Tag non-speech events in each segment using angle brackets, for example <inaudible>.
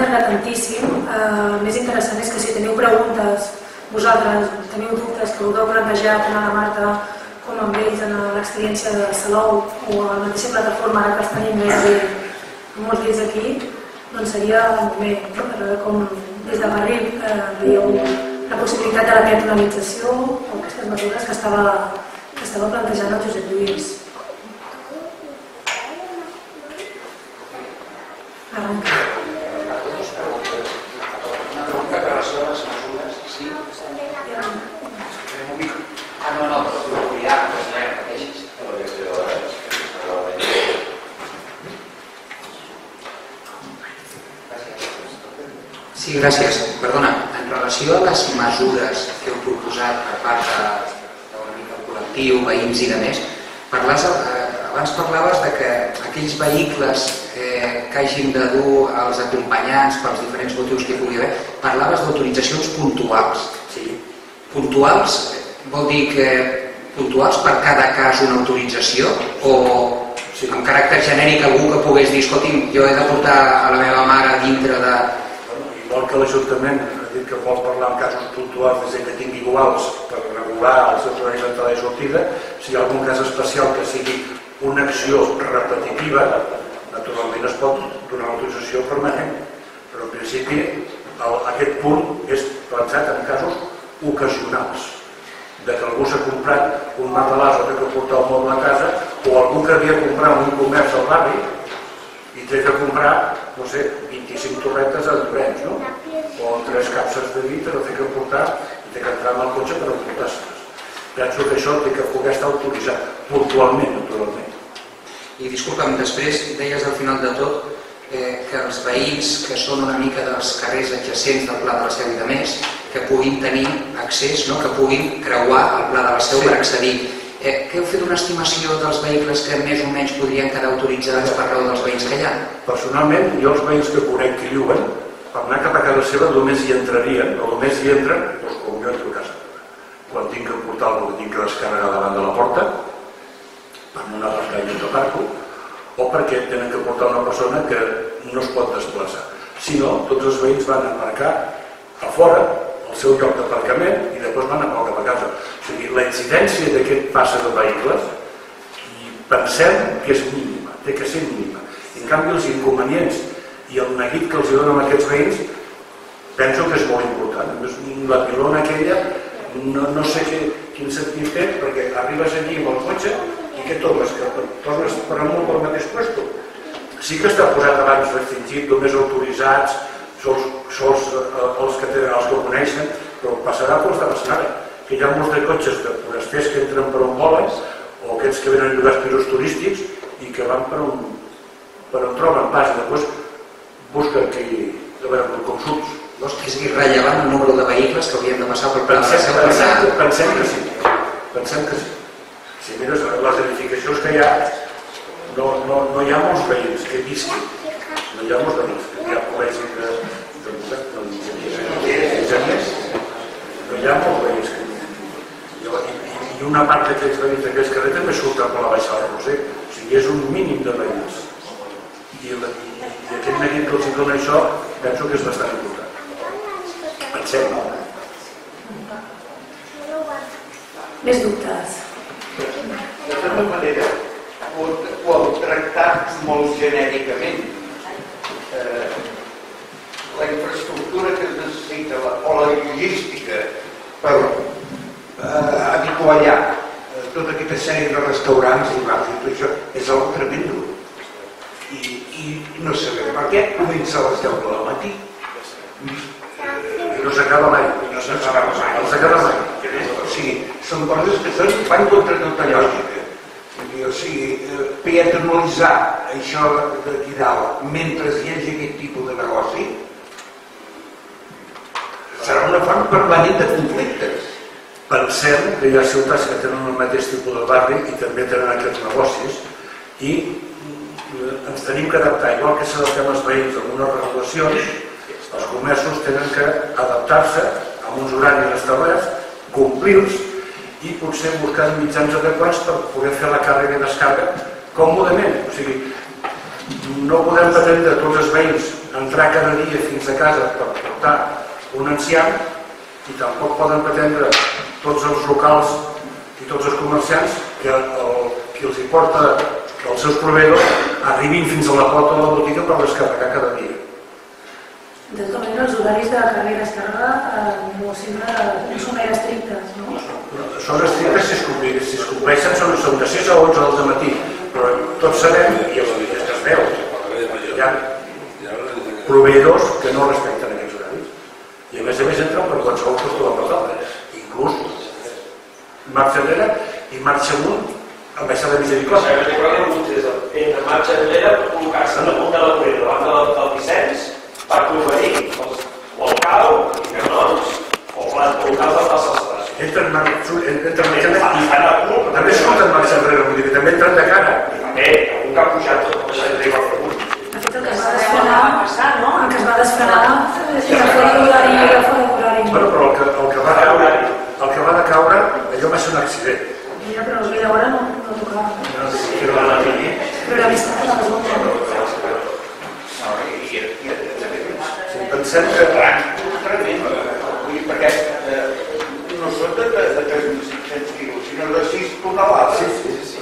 agradat tantíssim. Eh, el més interessant és que si teniu preguntes, vosaltres teniu dubtes que vulgueu plantejar tant a la Marta com amb ells en l'experiència de Salou o a la mateixa plataforma ara que més de molts dies aquí, doncs seria el moment, no? per com des de Garril eh, veieu la possibilitat de la peatonalització o aquestes mesures que estava, que estava plantejant el Josep Lluís. Arrenca. Sí, gràcies. Perdona, en relació a les mesures que heu proposat per part de, del col·lectiu, veïns i de més, parles, eh, abans parlaves de que aquells vehicles eh, que hagin de dur els acompanyants pels diferents motius que pugui haver, parlaves d'autoritzacions puntuals. Sí. Puntuals vol dir que puntuals per cada cas una autorització o sí. amb caràcter genèric algú que pogués dir escolti'm, jo he de portar a la meva mare dintre de igual que l'Ajuntament ha dit que vol parlar en casos puntuals des que tingui iguals per regular els seus horaris d'entrada i sortida, si hi ha algun cas especial que sigui una acció repetitiva, naturalment es pot donar l'autorització permanent, però en principi el, aquest punt és pensat en casos ocasionals. De que algú s'ha comprat un matalàs o té que portar el moble a casa o algú que havia comprat un comerç al barri i té que comprar, no sé, 25 torretes a Llorenç, no? O tres capses de vi, però té que portar i té que entrar amb el cotxe per emportar-se'ls. Penso que això té que poder estar autoritzat, puntualment, naturalment. I disculpa'm, després deies al final de tot eh, que els veïns que són una mica dels carrers adjacents del Pla de la Seu i de més, que puguin tenir accés, no? que puguin creuar el Pla de la Seu sí. per accedir Eh, què heu fet una estimació dels vehicles que més o menys podrien quedar autoritzats per raó dels veïns que hi ha? Personalment, jo els veïns que conec que viuen, per anar cap a casa seva només hi entrarien, o només hi entren, doncs com jo entro a casa. Quan tinc que portar el que tinc que descarregar davant de la porta, per no anar a pescar i parco, o perquè tenen que portar una persona que no es pot desplaçar. Si no, tots els veïns van aparcar a fora, al seu lloc d'aparcament, i després van a cap a casa a dir, la incidència d'aquest passe de vehicles i pensem que és mínima, té que ser mínima. En canvi, els inconvenients i el neguit que els donen aquests veïns penso que és molt important. Més, la pilona aquella no, no sé què, quin sentit té perquè arribes aquí amb el cotxe i què tornes? Que tornes per amunt pel mateix puesto. Sí que està posat abans restringit, només autoritzats, sols, sols eh, els que tenen, els que coneixen, però passarà està passant ara que hi ha molts de cotxes de forasters que entren per on volen o aquests que venen llogats pisos turístics i que van per on, per on troben pas i després busquen que, a veure, com surts. No, és irrellevant el número de vehicles que haurien de passar per pensem, pensem, pensem que sí. Pensem que sí. Si mires les edificacions que hi ha, no, no, no hi ha molts veïns que visquin. No hi ha molts veïns. Hi ha col·legis de, de, de, de, de, de, no hi ha molts veïns que i una part d'aquests veïns d'aquest carrer també surten per la baixada de Roser. O sigui, és un mínim de veïns. I, la, i, i aquest neguit que els dona això, penso que és bastant important. Pensem, no? Més dubtes. De tota manera, ho heu tractat molt genèricament. Eh, la infraestructura que es necessita la, o la logística per eh, habituallar eh, tota aquesta sèrie de restaurants i bars i tot això és algo tremendo. I, i no sabem per què comença a les 10 de la matí. I no s'acaba mai. No s'acaba mai. No s'acaba mai. O sigui, són coses que són, van contra tota lògica. O sigui, eh, peatonalitzar això d'aquí dalt mentre hi hagi aquest tipus de negoci serà una font permanent de conflictes pensem que hi ha ciutats que tenen el mateix tipus de barri i també tenen aquests negocis i eh, ens tenim que adaptar, igual que s'adaptem els veïns unes regulacions, els comerços tenen que adaptar-se a uns horaris establerts, complir-los i potser buscar mitjans adequats per poder fer la càrrega i descàrrega còmodament. O sigui, no podem pretendre tots els veïns entrar cada dia fins a casa per portar un ancià i tampoc poden pretendre tots els locals i tots els comerciants que el, qui els hi porta els seus proveïdors arribin fins a la porta de la botiga per descarregar cada dia. De tota manera, els horaris de carrera i descàrrega eh, no, sempre, no són gaire estrictes, no? Són estrictes si es, compleixen, si es compleixen són, són de 6 a 11 del matí, però tots sabem, i els dies que es veu, hi ha proveïdors que no respecten. I a més a més entren per qualsevol costum de portal. Inclús marxa enrere i marxa amunt amb això de misericòrdia. La misericòrdia no és entre marxa enrere per col·locar-se damunt de la vorera, davant del, del Vicenç, per convenir els, o el cau, els canons, o les locals dels nostres Entren, mar- entren marxa enrere fan el cul, i també surten marxa enrere, vull dir que també entren de cara. també, un que ha pujat tot, tot això arriba a fer un. De fet, el que es va desfrenar, el que es va desfrenar era fora d'horari, era fora d'horari. Bueno, però el que, el que va caure, el que va de caure, ser un accident. Mira, però aquella hora no, no tocava. No, però a la línia, Però era vista a les 11. No, i, i, i, si pensem que dir, perquè eh, no són de, de, de 3.500 quilos, sinó de 6 tonelades. Sí, sí, sí.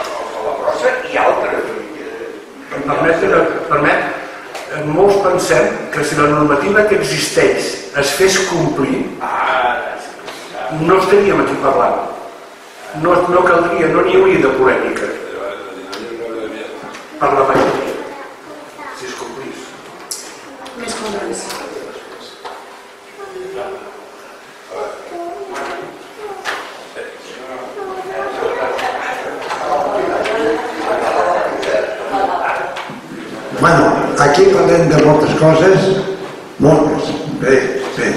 A la brossa i altres. eh, permet, permet eh, molts pensem que si la normativa que existeix es fes complir, Ah, no estaríem aquí parlant. No, no caldria, no n'hi hauria de polèmica per la majoria, si es complís. Més coses. Bueno, aquí parlem de moltes coses, moltes, bé, bé,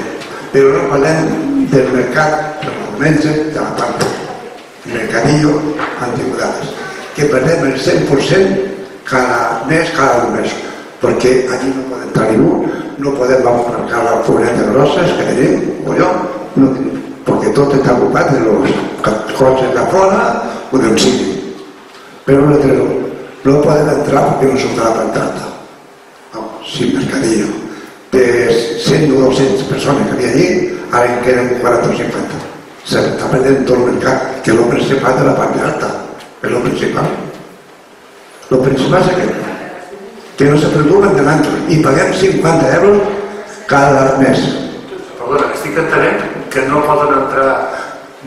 però no parlem del mercat diumenge de la del mercadillo antigüedades, que perdem el 100% cada mes, cada mes, perquè allí no podem entrar ningú, no podem aparcar les furgonetes grosses que tenim, o jo, no tenim, perquè tot està ocupat de los cotxes de fora o d'on sigui. Pero no, no, no pueden entrar porque no de la pancarta. Vamos, sin mercadillo. De 100 o 200 personas que había allí, ahora quedan 40 o 50. Se está perdiendo el mercado, que es lo principal de la pancarta. Es lo principal. Lo principal es que, que no se preocupen delante y paguem 50 euros cada mes. Perdona, estic entenent que no poden entrar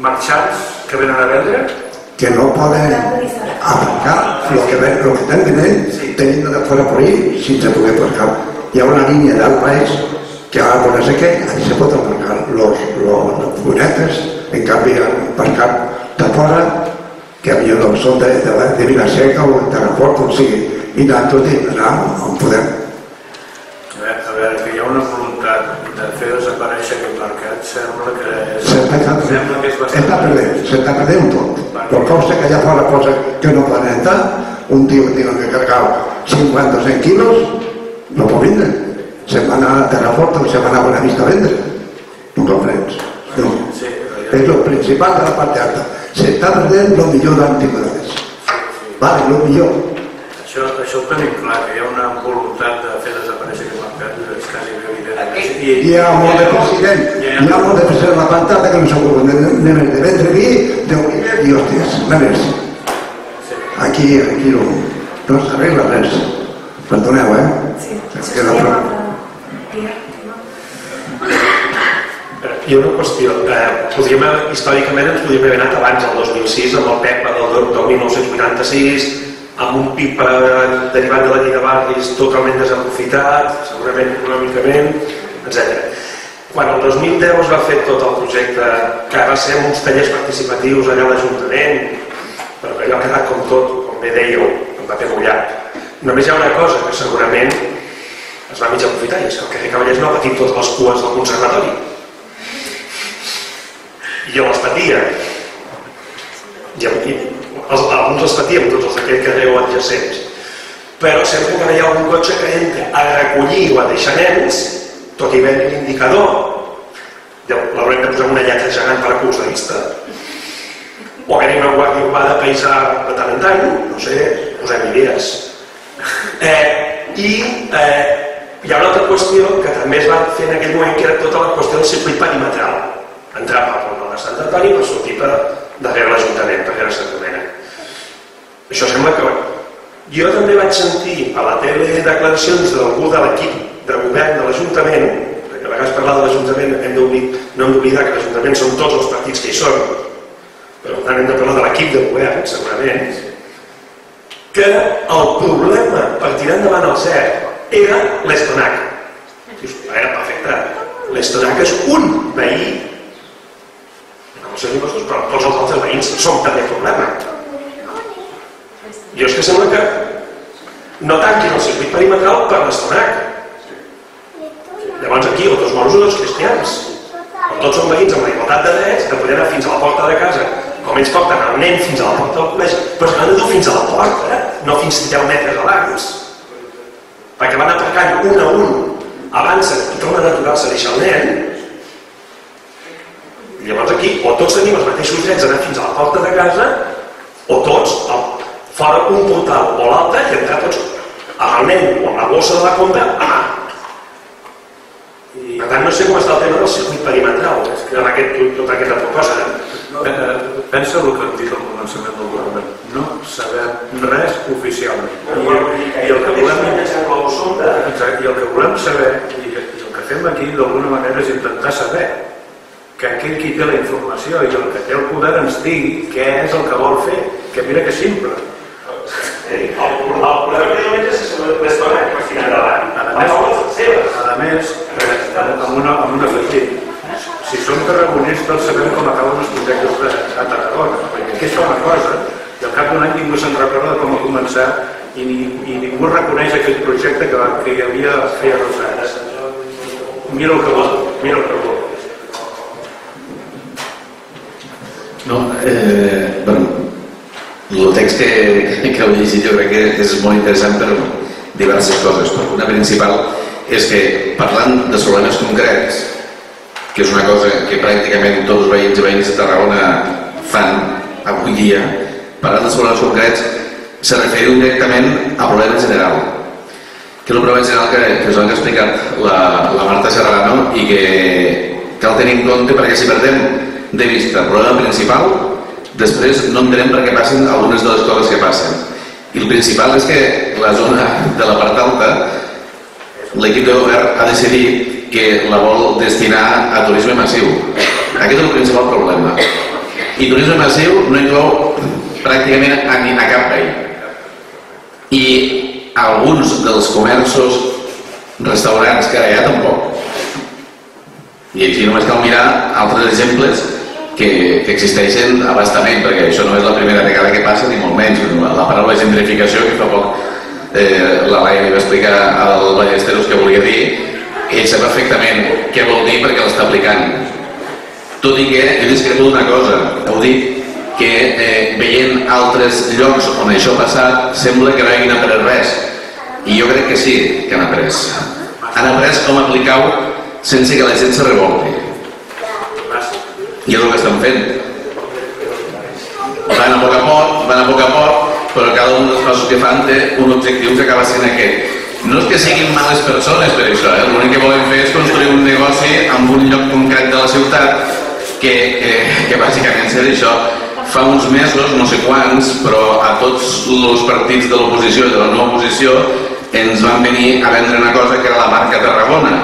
marxants que venen a vendre que no pueden aparcar lo que, ven- lo que tengan él teniendo de fuera por ahí sin se puede aparcar. Y hay una línea del país que por no sé qué, ahí se pueden aparcar los, los, los furgonetes, en cambio aparcar de fuera, que havia no són de, de, de Vilaseca o de Terrafort, on sigui, i anar tot i anar on podem. A veure, a veure, que hi ha una voluntat de fer desaparèixer aquest mercat, sembla que és... S'està Sembla que és bastant... està perdent, s'està perdent tot. Per cosa que allà fora cosa que no poden entrar, un tio tiene que cargar 50 o 100 quilos, no pot vindre. Se'n va anar a Terrafort o se'n va anar a Buenavista a vendre. No comprens? Sí, És el principal de la part alta. S'està perdent el millor d'antigüedades. Vale, el millor. Això, això ho tenim clar, que hi ha una voluntat de fer desaparèixer aquest mercat, és quasi evident. Aquest- I, Hi ha molt de president, hi ha molt de president a la pantalla que no s'ocupen de, de, de vendre vi, d'oliver i hòsties, només. Aquí, aquí no, no s'arregla res. Perdoneu, eh? Sí, Es això ha una qüestió. Eh, podríem, històricament ens podríem haver anat abans, el 2006, amb el PEP del, del 1986, amb un PIB derivat de la llei de barris totalment desaprofitat, segurament econòmicament, etc. Quan el 2010 es va fer tot el projecte, que va ser uns tallers participatius allà a l'Ajuntament, però que allò ha quedat com tot, com bé dèieu, en paper mullat. Només hi ha una cosa que segurament es va mig aprofitar, i és que el carrer Cavallers no ha patit totes les cues del conservatori. I jo les patia. I, alguns els patíem, tots els d'aquell carrer o adjacents. Però sempre que ha algun cotxe que entra a recollir o a deixar nens, tot i haver l'indicador, l'haurem de posar una lletra gegant per a punts de vista. O haver una guàrdia urbana paisà de tant en tant, no sé, posem idees. Eh, I eh, hi ha una altra qüestió que també es va fer en aquell moment, que era tota la qüestió del circuit perimetral. Entrar pel portal de Sant Antoni per sortir per darrere l'Ajuntament, per darrere Sant Domènec. Això sembla que... Jo també vaig sentir a la tele declaracions d'algú de l'equip de govern de l'Ajuntament, perquè a vegades parlar de l'Ajuntament hem d'oblidar, no hem d'oblidar que l'Ajuntament són tots els partits que hi són, per tant hem de parlar de l'equip de govern, segurament, que el problema per tirar endavant el CERT era l'Estonac. Dius, era perfecte. L'Estonac és un veí, si vostres, però tots els altres veïns som també problema. Jo és que sembla que no tanquin el circuit perimetral per l'Estonac. Llavors aquí o tots moros o tots cristians. O tots són veïns amb la igualtat de drets que poden anar fins a la porta de casa com ells porten el nen fins a la porta del col·legi, però s'han de dur fins a la porta, no fins 10 metres abans. Perquè van aparcant un a un, avancen i tornen a aturar-se a deixar el nen, llavors aquí o tots tenim els mateixos drets d'anar fins a la porta de casa, o tots, fora un portal o l'altre, i entrar tots amb el nen o amb la bossa de la compra, anar. I, per tant, no sé com està el tema del circuit perimetral, que en aquest, tota aquesta proposta. Pensa el que hem dit al començament del govern. No sabem res oficialment. I, i el que volem, exacte, i el que volem saber, i, i el que fem aquí d'alguna manera és intentar saber que aquell qui té la informació i el que té el poder ens digui què és el que vol fer, que mira que simple. El, el poder realment és l'estona per tirar endavant. A més, a més, amb una, amb una afegit, si som tarragonistes sabem com acaben els projectes de, a Tarragona, perquè aquí fa una cosa i al cap d'un any ningú se'n recorda de com va començar i, ni, i ningú reconeix aquell projecte que, que hi havia feia dos anys. Mira el que vol, mira el que vol. No, eh, bueno, el text que, que heu llegit jo crec que és molt interessant per diverses coses. Però una principal és que parlant de problemes concrets, que és una cosa que pràcticament tots els veïns i veïns de Tarragona fan avui dia, parlant de problemes concrets, se referiu directament a problema general, que és el problema general que, que us ha explicat la, la Marta Serrano i que cal tenir en compte perquè si perdem de vista el problema principal, després no entenem per què passen algunes de les coses que passen. I el principal és que la zona de la part alta, l'equip de govern ha decidit que la vol destinar a turisme massiu. Aquest és el principal problema. I turisme massiu no inclou pràcticament a, a cap veí. I alguns dels comerços, restaurants que ara ha tampoc. I aquí només cal mirar altres exemples que, que existeixen a bastament, perquè això no és la primera vegada que passa, ni molt menys. La paraula gentrificació, que fa poc eh, la Laia li va explicar al Ballesteros que volia dir, ell sap perfectament què vol dir perquè l'està aplicant. Tot i que jo discrepo d'una cosa, heu dit que eh, veient altres llocs on això ha passat sembla que no hagin après res. I jo crec que sí que han après. Han après com aplicar-ho sense que la gent se revolti. I és el que estan fent. Van a poc a poc, van a poc a poc, però cada un dels passos que fan té un objectiu que acaba sent aquest. No és que siguin males persones per això, eh? l'únic que volen fer és construir un negoci en un lloc concret de la ciutat que, que, que bàsicament és això. Fa uns mesos, no sé quants, però a tots els partits de l'oposició i de la no oposició ens van venir a vendre una cosa que era la marca Tarragona,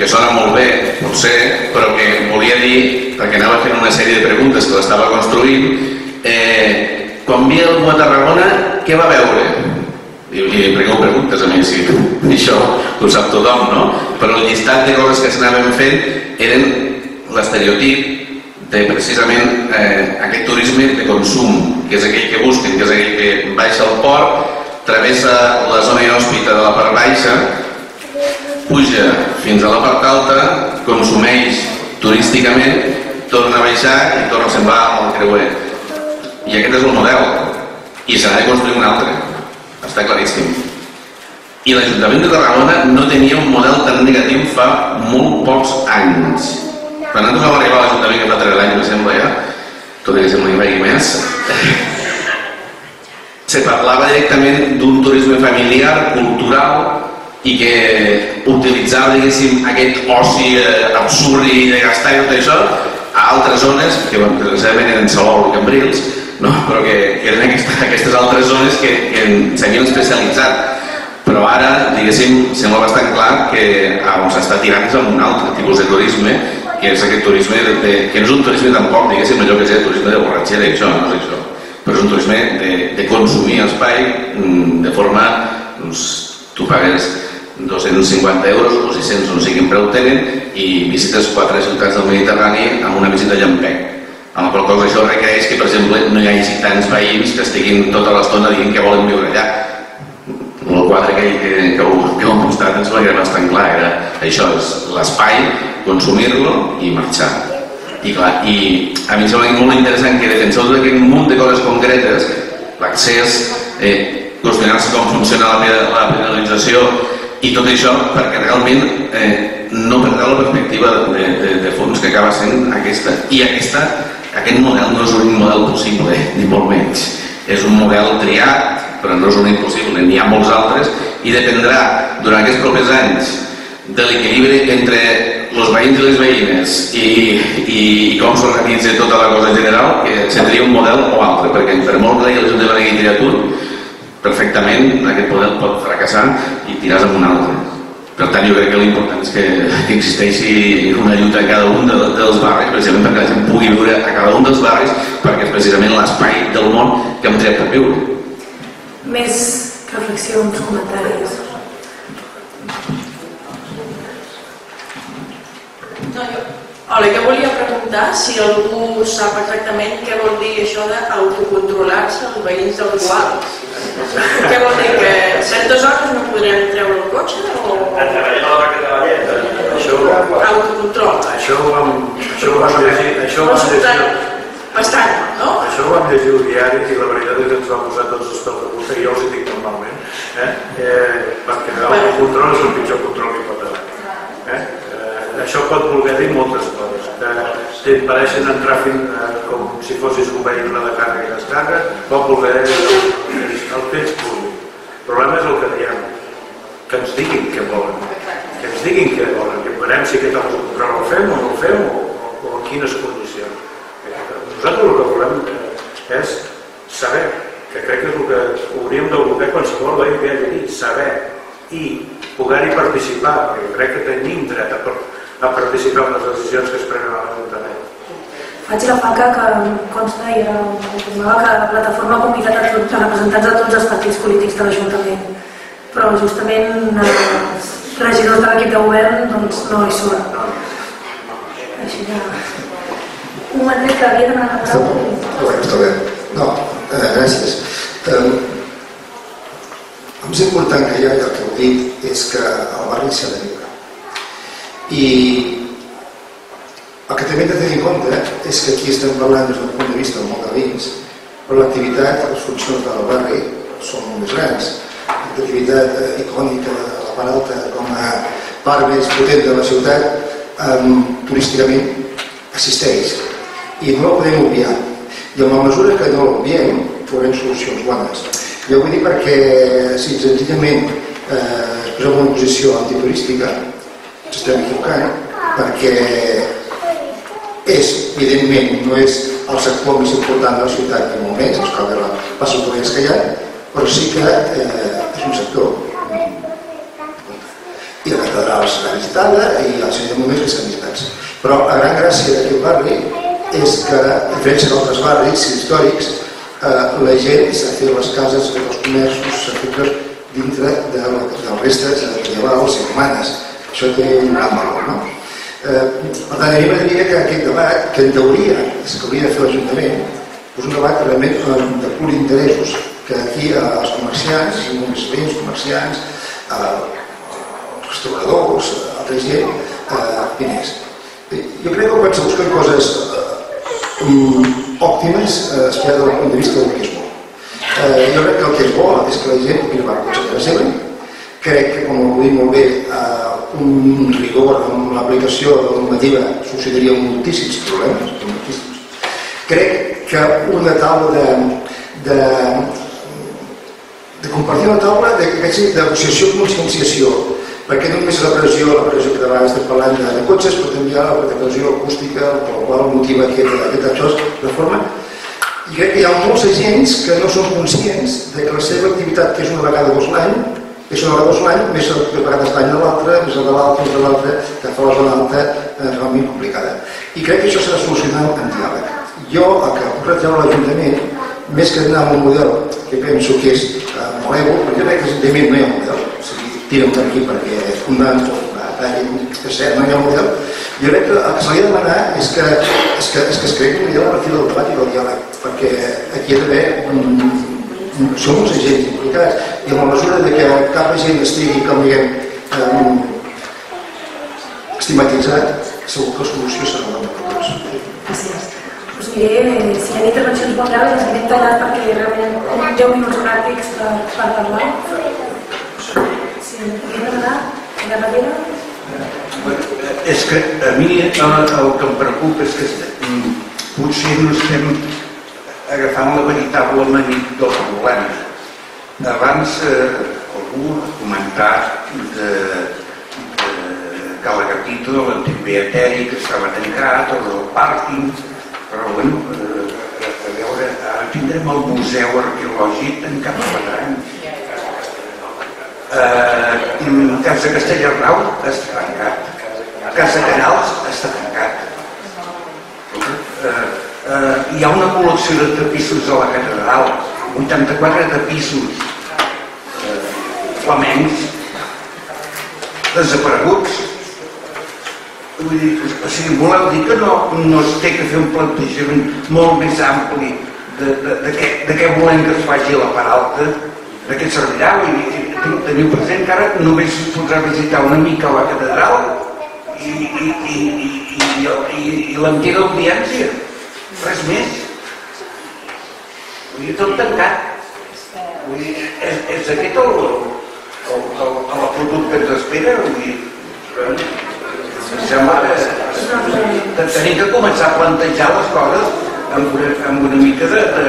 que sona molt bé, potser, però que volia dir, perquè anava fent una sèrie de preguntes que l'estava construint, eh, quan vi algú a Tarragona, què va veure? I, i em pregueu preguntes a mi, si <laughs> això ho sap tothom, no? Però el llistat de coses que s'anaven fent eren l'estereotip de precisament eh, aquest turisme de consum, que és aquell que busquen, que és aquell que baixa al port, travessa la zona inhòspita de la part baixa, puja fins a la part alta, consumeix turísticament, torna a baixar i torna a semblar el creuer. I aquest és el model. I s'ha de construir un altre. Està claríssim. I l'Ajuntament de Tarragona no tenia un model tan negatiu fa molt pocs anys. Quan nosaltres vam arribar a l'Ajuntament, que fa 3 anys, me sembla ja, tot i que sembla que vagi més, <laughs> se parlava directament d'un turisme familiar, cultural, i que utilitzava, diguéssim, aquest oci eh, absurd i de gastar i tot això a altres zones, que bueno, desgraciadament eren Salou i Cambrils, no? <laughs> però que, que eren aquestes, aquestes altres zones que, que s'havien especialitzat. Però ara, diguéssim, sembla bastant clar que on s'està tirant és amb un altre tipus de turisme, que és aquest turisme, de, de, que no és un turisme tampoc, diguéssim, allò que és el turisme de borratxera i això, no és això però és un turisme de, de consumir espai mm, de forma, doncs, tu pagues 250 euros o 600, no sé quin preu tenen, i visites quatre ciutats del Mediterrani amb una visita llampec. Amb la qual cosa això requereix que, per exemple, no hi hagi tants veïns que estiguin tota l'estona dient que volen viure allà. El quadre que, que, que, heu, que heu mostrat ens va quedar bastant clar, era això, és l'espai, consumir-lo i marxar. I, clar, i a mi em sembla molt interessant que defenseu d'aquest munt de coses concretes, l'accés, eh, qüestionar-se com funciona la, la penalització i tot això perquè realment eh, no perdrà la perspectiva de, de, de fons que acaba sent aquesta. I aquesta, aquest model no és un model possible, ni molt menys. És un model triat, però no és un impossible, n'hi ha molts altres, i dependrà durant aquests propers anys de l'equilibri entre els veïns i les veïnes i, i, i com s'organitza tota la cosa general, que seria un model o altre, perquè per molt que la Junta de Beneguit perfectament aquest model pot fracassar i tiràs amb un altre. Per tant, jo crec que l'important és que, que existeixi una lluita a cada un de, dels barris, precisament perquè la gent pugui viure a cada un dels barris, perquè és precisament l'espai del món que hem tret per viure. Més reflexions, comentaris. No, jo... Hola, jo volia preguntar si algú sap exactament què vol dir això d'autocontrolar-se els veïns dels guals. Què vol dir? Que a certes hores no podrem treure el cotxe? O... Això, Autocontrol. això ho vam, això ho vam llegir, això ho vam llegir, bastant, no? això ho vam llegir al diari i la veritat és que ens va posar tots els pèls de punta i jo els hi dic normalment, eh? Eh, perquè el control és el pitjor control que pot haver. Eh? Això pot voler dir moltes coses. Eh, T'impedeixen entrar fins, eh, com si fossis un vehicle de càrrega i descàrrega, pot voler dir el fets públic. El problema és el que diem, que ens diguin què volen, que ens diguin què volen, que veurem si aquest autocontrol el fem o no el fem o, o, o en quines condicions. Eh, Nosaltres el que volem eh, és saber, que crec que és el que hauríem de voler qualsevol veí que hi hagi saber i poder-hi participar, perquè crec que tenim dret a, par- a participar en les decisions que es prenen a l'Ajuntament. Faig la faca que em consta i era confirmava que la plataforma ha convidat a tots a representants de tots els partits polítics de l'Ajuntament. Però justament els regidors de l'equip de govern doncs, no hi són. Així que... Un tret que havia demanat la Està, paraula. bueno, està bé. No, eh, gràcies. Eh, el més important que i el que heu dit, és que el barri s'ha de viure. I el que també hem de tenir en compte és que aquí estem parlant des d'un punt de vista molt de veïns, però l'activitat, les funcions del barri són molt més grans. L'activitat eh, icònica de la part alta com a part més potent de la ciutat, eh, turísticament, assisteix. I no la podem obviar. I en la mesura que no l'obviem, trobarem solucions bones. Jo vull dir perquè si senzillament eh, es posa una posició antiturística, ens equivocant, perquè és, evidentment, no és el sector més important de la ciutat, ni molt menys, els cal veure les autoritats que hi ha, però sí que eh, és un sector. I la catedral serà visitada i el senyor de moments que seran visitats. Però la gran gràcia d'aquest barri és que, a diferència d'altres barris històrics, eh, la gent s'ha fet les cases, s'ha els comerços, s'ha fet dintre de, de restes medievals i romanes. Això té un gran valor, no? Eh, per tant, a mi m'agradaria que aquest debat, que en teoria és que hauria de fer l'Ajuntament, és un debat realment eh, de pur interessos, que aquí eh, els comerciants, els municipis comerciants, eh, els restauradors, eh, altra gent, eh, diners. Jo crec que quan se busquen coses eh, mm, òptimes, eh, es queda del punt de vista del que és bo. Eh, jo crec que el que és bo és que la gent pugui arribar a cotxe de seva crec que, com ho dit molt bé, eh, un rigor en l'aplicació de la normativa succedaria moltíssims problemes, moltíssims. Crec que una taula de, de compartir una taula de, de negociació i conscienciació, perquè no només la pressió, la pressió que de vegades estem parlant de, de cotxes, però també la pressió acústica, la qual motiva aquest, aquest accés de forma. I crec que hi ha molts agents que no són conscients de que la seva activitat, que és una vegada dos l'any, és una dos l'any, més el que vegades l'any de l'altre, més el de l'altre, més de l'altre, que fa la zona alta eh, realment complicada. I crec que això s'ha de solucionar en diàleg. Jo, el que puc retreure l'Ajuntament, més que anar amb un model que penso que és eh, molt ego, perquè crec que evidentment no hi ha un model, o sigui, tira'm per aquí perquè un dan és cert, no hi ha un model. Jo crec que el que ha de demanar és que, és que, és que es creï un model a partir del debat i del diàleg, perquè aquí hi ha d'haver un, som uns agents implicats i en la mesura de que cap agent estigui, com diguem, eh, estigmatitzat, segur que la solució serà per tots. Gràcies. Us diré, eh, si hi ha intervencions molt llargues, les anirem tallant perquè realment tenim 10 minuts pràctics per, per parlar. Si podríem demanar, a la darrere, És que a mi el, el que em preocupa és que estem, potser no estem agafant la veritable magnitud del problema. Abans eh, algú ha comentat de, de que la gatita de l'antic Beateri que estava tancat, o del pàrquing, però bueno, eh, a veure, ara tindrem el museu arqueològic tancat per anys. Eh, Casa Castellarnau està tancat. Casa Canals està tancat. Eh, eh, hi ha una col·lecció de tapissos a la catedral, 84 tapissos eh, flamencs desapareguts. Vull dir, o sigui, voleu dir que no, no es té que fer un plantejament molt més ampli de, de, de, què, de què volem que es faci la part alta, de què servirà? Vull dir, teniu present que ara només es podrà visitar una mica la catedral i, i, i, i, i, i, i l'antiga audiència. Res més. Vull dir, tot tancat. Vull dir, és, és aquest el, el, el, el, futur que ens espera? Vull dir, em sembla que tenim que començar a plantejar les coses amb una, amb una mica de, de,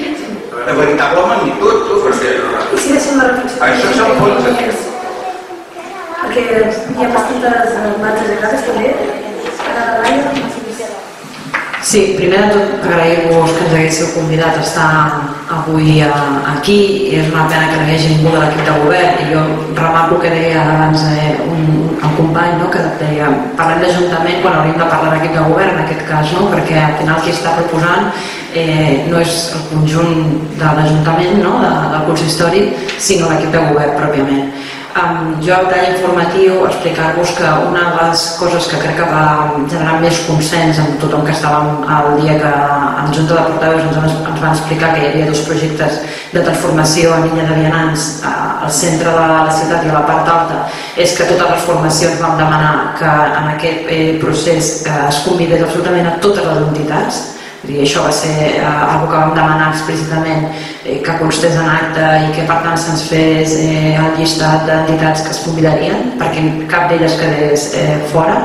de veritable magnitud, tu, perquè... I si deixem la reflexió... Això és el fons aquest. Perquè hi ha bastantes marques de grades també. A la Laia, Sí, primer de tot agrair-vos que ens haguéssiu convidat a estar avui a, aquí. És una pena que no hi hagi ningú de l'equip de govern i jo remarco que deia abans eh, un, un company no, que deia parlem d'Ajuntament quan hauríem de parlar d'equip de govern en aquest cas, no? perquè al final qui està proposant eh, no és el conjunt de l'Ajuntament, no? de, del consistori, sinó l'equip de govern pròpiament. Um, jo a tall informatiu explicar-vos que una de les coses que crec que va generar més consens amb tothom que estàvem el dia que en Junta de Portaveus ens, ens van explicar que hi havia dos projectes de transformació a Minya de Vianants al centre de la ciutat i a la part alta és que totes les formacions vam demanar que en aquest eh, procés que es convidés absolutament a totes les entitats i això va ser eh, algo que vam demanar explícitament eh, que constés en acte i que per tant se'ns fes eh, el llistat d'entitats que es convidarien perquè cap d'elles quedés eh, fora.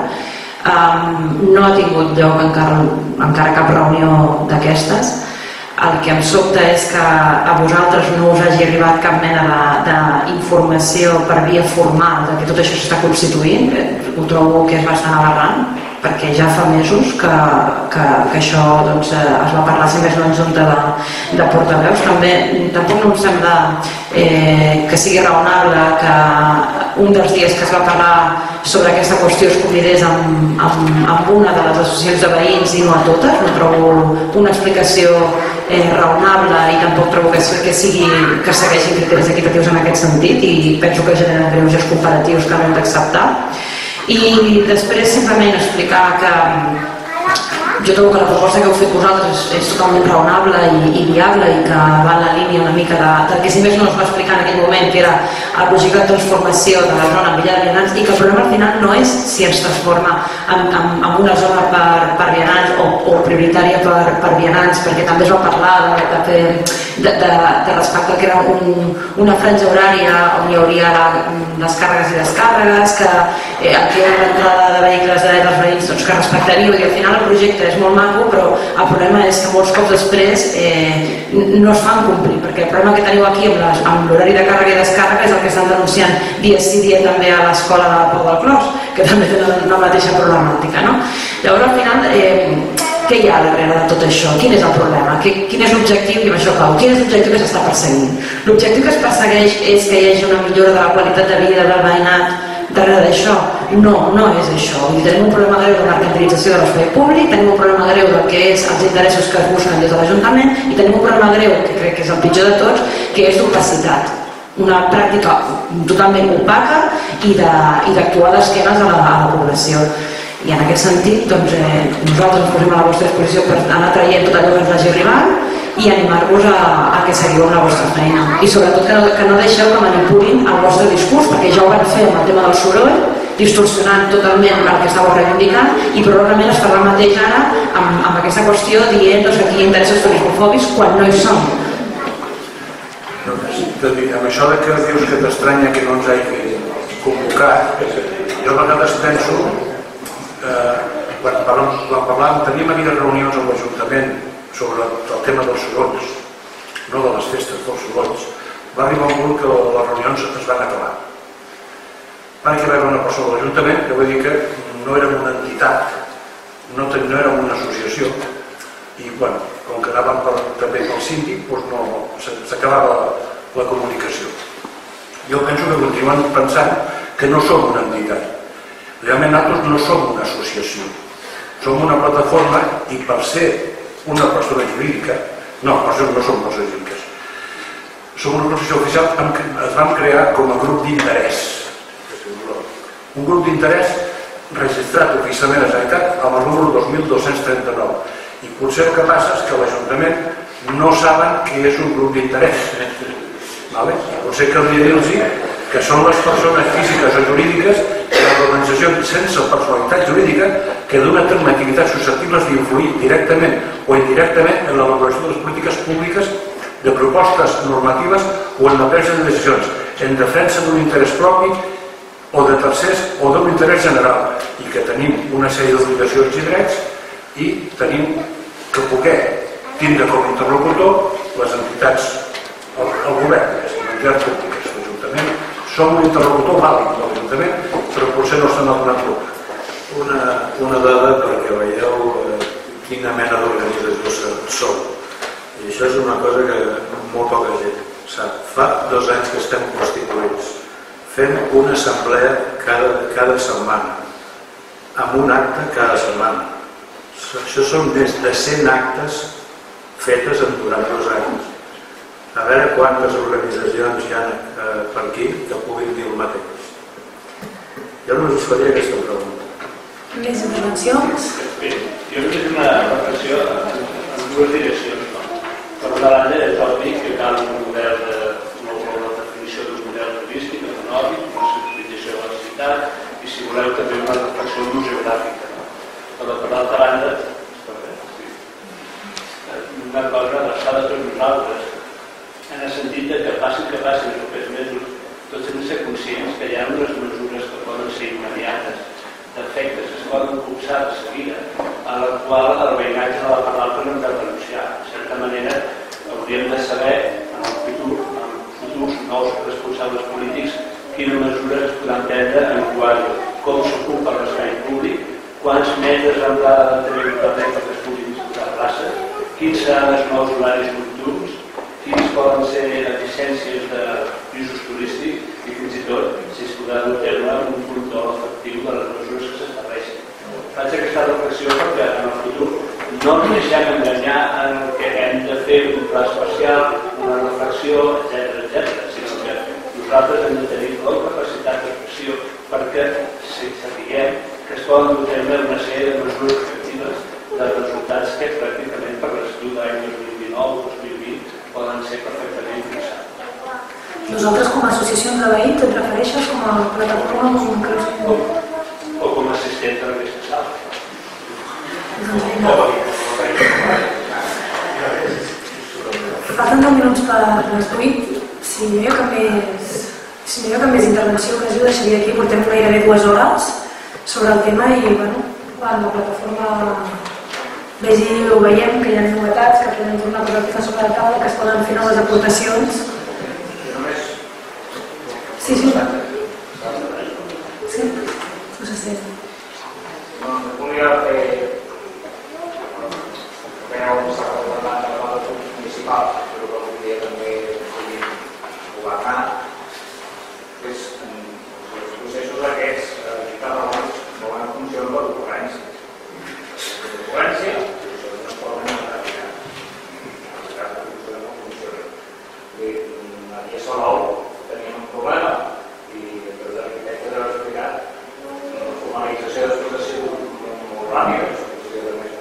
Um, no ha tingut lloc encara, encara cap reunió d'aquestes. El que em sobta és que a vosaltres no us hagi arribat cap mena d'informació per via formal de que tot això s'està constituint. Ho trobo que és bastant aberrant perquè ja fa mesos que, que, que això doncs, eh, es va parlar si més no en junta de, de portaveus. També tampoc no em sembla eh, que sigui raonable que un dels dies que es va parlar sobre aquesta qüestió es convidés amb, amb, amb una de les associacions de veïns i no a totes, no trobo una explicació eh, raonable i tampoc trobo que, que sigui que segueixin criteris equitatius en aquest sentit i penso que generen greuges comparatius que no hem d'acceptar i després simplement explicar que jo trobo que la proposta que heu fet vosaltres és totalment raonable i, i viable i que va en la línia una mica de, del que si més no es va explicar en aquell moment que era el projecte de transformació de la zona en Villa de Vianants i que el problema al final no és si es transforma en, en, en una zona per, per vianants o, o prioritària per, per vianants perquè també es va parlar de, de, de, de, de respecte que era un, una franja horària on hi hauria la, les càrregues i descàrregues que eh, aquí ha l'entrada de vehicles de dels veïns doncs, que respectaria i al final el projecte és molt maco, però el problema és que molts cops després eh, no es fan complir, perquè el problema que teniu aquí amb, l'horari de càrrega i descàrrega és el que estan denunciant dia sí dia també a l'escola de Pau del Clos, que també la, la mateixa problemàtica. No? Llavors, al final, eh, què hi ha darrere de tot això? Quin és el problema? Quin és l'objectiu, i amb això cau, quin és l'objectiu que s'està perseguint? L'objectiu que es persegueix és que hi hagi una millora de la qualitat de vida del veïnat darrere d'això? No, no és això. Tenim un problema greu de mercantilització de l'espai públic, tenim un problema greu del que és els interessos que busquen des de l'Ajuntament i tenim un problema greu, que crec que és el pitjor de tots, que és d'opacitat una pràctica totalment opaca i d'actuar d'esquenes a, la, a la població. I en aquest sentit, doncs, eh, nosaltres ens posem a la vostra exposició per anar traient tot allò que ens vagi arribant i animar-vos a, a que seguiu la vostra feina. I sobretot que no, que no deixeu que manipulin el vostre discurs, perquè ja ho van fer amb el tema del soroll, distorsionant totalment el que estàveu reivindicant i probablement es farà mateix ara amb, amb aquesta qüestió dient doncs, que aquí hi ha interessos turismofòbics quan no hi són. Amb això de que dius que t'estranya que no ens hagi convocat, jo a vegades penso eh, quan, parlàvem, quan parlàvem, teníem aquelles reunions amb l'Ajuntament sobre el tema dels sorolls, no de les festes, dels sorolls, va arribar un punt que les reunions es van acabar. Va haver una persona de l'Ajuntament que va dir que no érem una entitat, no, ten, no érem una associació, i bueno, com que anàvem per, també pel síndic, doncs no, s'acabava la, la comunicació. Jo penso que continuen pensant que no som una entitat, Realment nosaltres no som una associació, som una plataforma i per ser una persona jurídica, no, persones no som persones jurídiques, som una associació oficial, es vam crear com a grup d'interès. Un grup d'interès registrat oficialment a Generalitat amb el número 2239. I potser el que passa és que l'Ajuntament no saben que és un grup d'interès. Vale? Potser caldria dir-los que són les persones físiques o jurídiques les organitzacions sense personalitat jurídica que donen terme activitats susceptibles d'influir directament o indirectament en l'elaboració de les polítiques públiques de propostes normatives o en la presa de decisions en defensa d'un interès propi o de tercers o d'un interès general i que tenim una sèrie d'obligacions i drets i tenim que poder tindre com a interlocutor les entitats, el, el govern, les entitats públiques, l'Ajuntament, som un interlocutor vàlid de l'Ajuntament, però potser no se n'ha donat compte. Una, una dada perquè veieu eh, quina mena d'organització som. I això és una cosa que molt poca gent sap. Fa dos anys que estem constituïts. Fem una assemblea cada, cada setmana, amb un acte cada setmana. Això són més de 100 actes fetes en durant dos anys a veure quantes organitzacions hi ha eh, per aquí que puguin dir el mateix. Jo només us faria aquesta pregunta. Més intervencions? Bé, jo he una reflexió en, en dues direccions. No? Per una banda, és obvi que cal un model de, una nova definició d'un model turístic, econòmic, una simplificació de la ciutat i, si voleu, també una reflexió museogràfica. No? Però, per l'altra banda, una cosa adreçada a tots nosaltres, en el sentit que passi que passi els propers mesos, tots hem de ser conscients que hi ha unes mesures que poden ser immediates, d'efectes que es poden copsar de seguida, a la qual el veïnatge de la part alta no hem de renunciar. De certa manera, hauríem de saber, en el futur, en futurs nous responsables polítics, quines mesures es podran prendre en qual com s'ocupa l'espai públic, quants metres han de tenir un carrer perquè es puguin disposar places, quins seran els nous horaris nocturns, quins poden ser eficiències de pisos turístics i fins i tot si es podrà dur a terme un control efectiu de les mesures que s'estableixen. Faig aquesta reflexió perquè en el futur no ens deixem enganyar en que hem de fer un pla especial, una reflexió, etc etc, sinó que nosaltres hem de tenir la capacitat d'expressió perquè si sapiguem que es poden dur a terme una sèrie de mesures efectives de resultats que pràcticament per l'estiu d'any 2019-2020 poden ser perfectament fixats. Nosaltres com a associació de veïns et refereixes com a plataforma com que... O, o com a assistent en aquesta sala. Falten 10 minuts per les 8. Si no hi ha cap més, si no hi ha cap més ho deixaria aquí. Portem gairebé dues hores sobre el tema i bueno, quan la plataforma vegi o veiem que hi ha novetats, que podem tornar a posar sobre la taula, que es poden fer noves aportacions. Sí, sí. Sí, no sé si... No, volia fer... Veu, s'ha parlat de la municipal, però que volia també governar. És, els processos aquests, eh, cada un volen en funció de l'ocorrència. L'ocorrència, això no es poden determinar. En el cas de que no funciona. I aquí a Salou teníem un problema i el l'arquitecte deu explicar la formalització després ha sigut molt ràpida,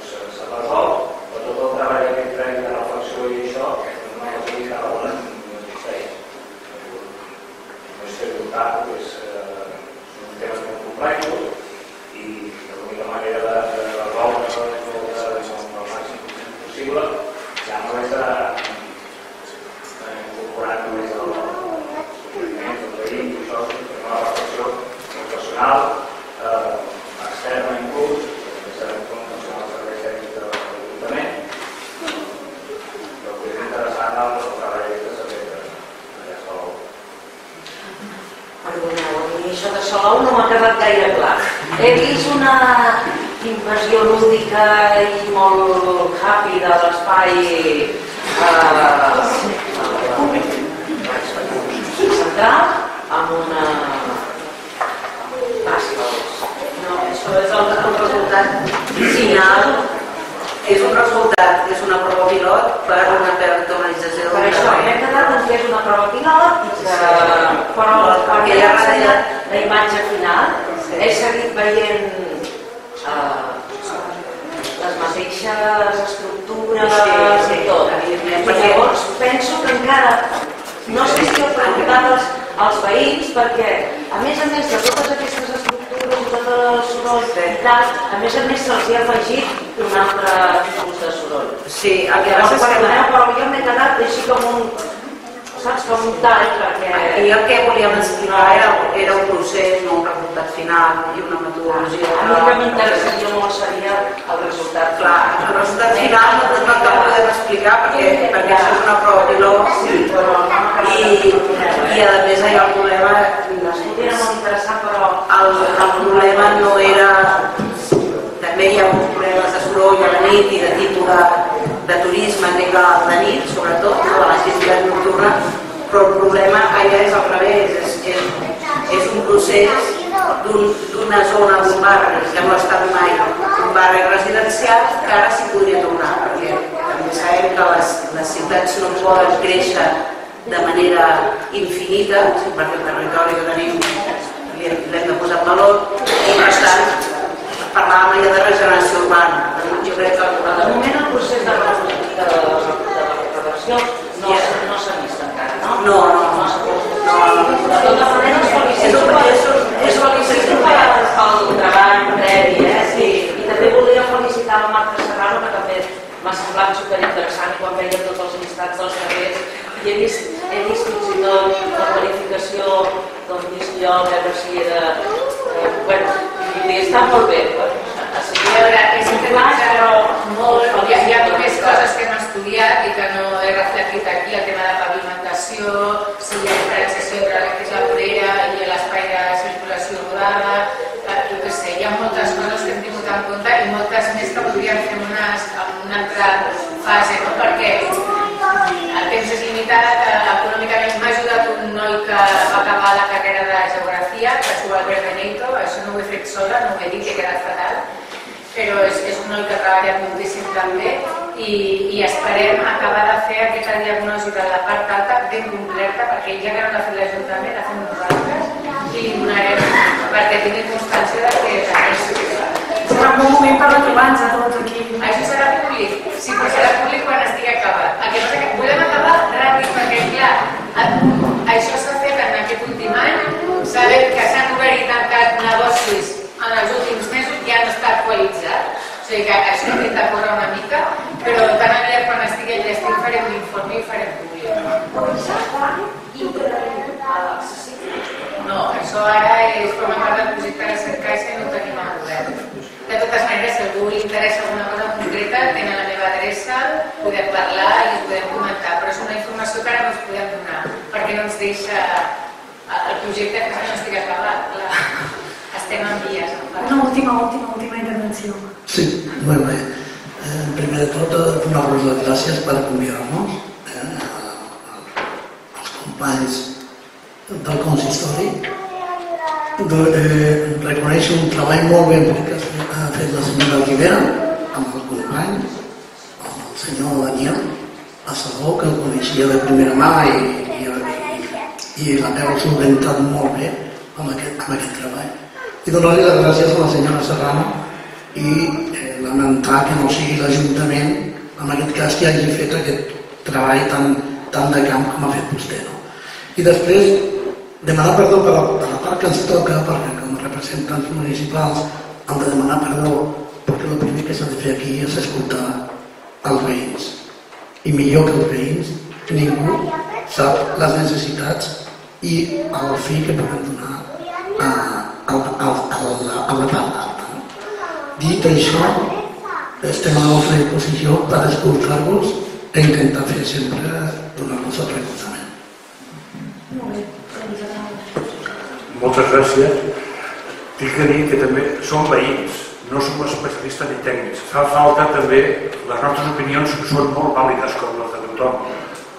s'ha resolt, però tot el treball aquest previ de reflexió i això no ha sigui cada una no existeix. No és fer comptar, és, eh, són temes molt complexos i l'única manera de, de resoldre és el màxim possible ja no és de, de incorporar només el, el veïns i això, és una reflexió professional, eh, externa inclús, que sabem com funciona el servei tècnic de l'Ajuntament, però que és interessant el, el treball que s'ha fet allà a Salou. Perdoneu, a mi això de Salou no m'ha quedat gaire clar. He vist una invasió lúdica i molt happy de l'espai eh, central amb una No, això és el, el resultat final, és un resultat, és una prova pilot per una personalització Per això, m'he quedat que és una prova pilot, i que, però Perquè ja ensenyat la imatge final, he seguit veient eh, les mateixes estructures Sí, sí, i tot. I llavors penso que encara no sé si heu preguntat als, als veïns perquè, a més a més de totes aquestes estructures tot el soroll tal, a més a més se'ls ha afegit un altre tipus de soroll. Sí, el que passa és que... però jo m'he quedat així com un, saps, com un tall, perquè... I el que volíem explicar era, era un procés, no un resultat final i una metodologia. A mi que m'interessaria molt seria el resultat. Clar, el resultat final no, no el podem explicar perquè, perquè això és una prova pilot i, i a més hi ha el problema era molt interessant, però... el, el problema no era també hi ha problemes de soroll a la nit i de tipus de, turisme negra de nit, sobretot, no, de l'activitat nocturna, però el problema allà és al revés, és, és, és un procés d'un- d'una zona d'un barri que no ha estat mai un barri residencial que ara s'hi podria tornar, perquè també sabem que les, les ciutats no poden créixer de manera infinita, perquè el territori que tenim l'hem de posar en valor i per tant parlàvem allà de regeneració urbana. Jo crec que De moment el procés de, re- de, de reversió no, no s'ha vist encara, no? No, no, no vist. no, De tota manera, us felicito us felicito per el treball previ, eh? Sí. I també volia felicitar la Marta Serrano, que també m'ha semblat superinteressant i quan veia tots els llistats dels carrers i he vist, he vist fins i tot la planificació del disc jo, a veure si era... Eh, bueno, dir, està molt bé. Sí, a veure, és un però molt, hi ha, hi ha només coses que hem estudiat i que no he reflectit aquí, el tema de pavimentació, si hi ha diferenciació entre el que és la vorera i l'espai de circulació rodada, jo què sé, hi ha moltes coses que hem tingut en compte i moltes més que podríem fer en una, en una altra fase, no? perquè el temps és limitat, eh, econòmicament m'ha ajudat un noi que va acabar la carrera de geografia, que es diu Albert Benito, això no ho he fet sola, no ho he dit, he quedat fatal, però és, és un noi que ha treballat moltíssim també i, i esperem acabar de fer aquesta diagnosi de la part alta ben completa, perquè ja que no l'ha fet l'Ajuntament, la fem nosaltres i li donarem perquè tingui constància de que és Serà un bon moment per retrobar-nos a tots aquí. això serà públic, sí, però serà públic quan estigui acabat. El que passa que volem acabar ràpid perquè, clar, això s'ha fet en aquest últim any, sabem que s'han obert i tancat negocis en els últims mesos, ja no està actualitzat, o sigui que això intenta córrer una mica, però tan aviat quan estigui el llestiu farem l'informe i ho farem públic. No, això ara és forma part del projecte de Cercaixa i no tenim al govern. De totes maneres, si algú li interessa alguna cosa concreta, té podem parlar i ho podem comentar, però és una informació que ara no us podem donar, perquè no ens deixa el projecte que no estic acabat. La... Estem en vies. Una última, última, última intervenció. Sí, molt bé. Eh, primer de tot, eh, donar-vos les gràcies per acomiadar-nos, eh, als companys del consistori. De, eh, reconèixer un treball molt ben fet que ha fet la senyora Rivera amb el company, amb el senyor Daniel, a Saló, que el coneixia de primera mà i, i, i, i la veu solventat molt bé amb aquest, amb aquest treball. I donar-li les gràcies a la senyora Serrano i eh, lamentar que no sigui l'Ajuntament, en aquest cas, que hagi fet aquest treball tan, tan de camp com ha fet vostè. No? I després, demanar perdó per la, per la part que ens toca, perquè com a representants municipals hem de demanar perdó, perquè el primer que s'ha de fer aquí és escoltar els veïns. I millor que els veïns, ningú sap les necessitats i el fi que podem donar a, a, a, a, a la part alta. Dit això, estem a la nostra disposició per escoltar-vos i intentar fer sempre donar-vos el recolzament. Moltes gràcies. Tinc que dir que també som veïns, no som especialistes ni tècnics. Fa falta també, les nostres opinions són molt vàlides com les de tothom,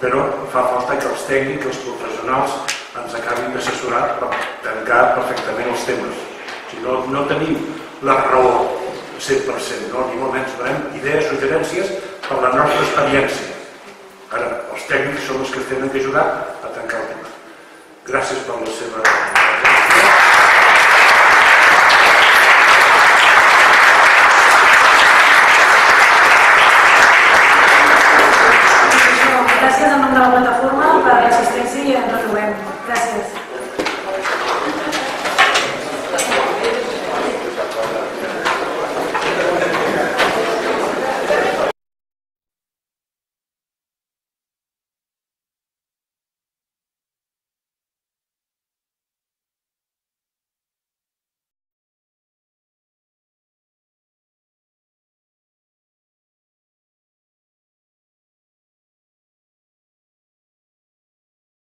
però fa falta que els tècnics, els professionals, acabin d'assessorar per tancar perfectament els temes. Si no, no tenim la raó 100%, no? ni molt menys donem idees, suggerències per la nostra experiència. Ara, els tècnics són els que tenen d'ajudar a tancar el tema. Gràcies per la seva... Gràcies en nom de la plataforma per l'assistència i ens retrobem. Gràcies.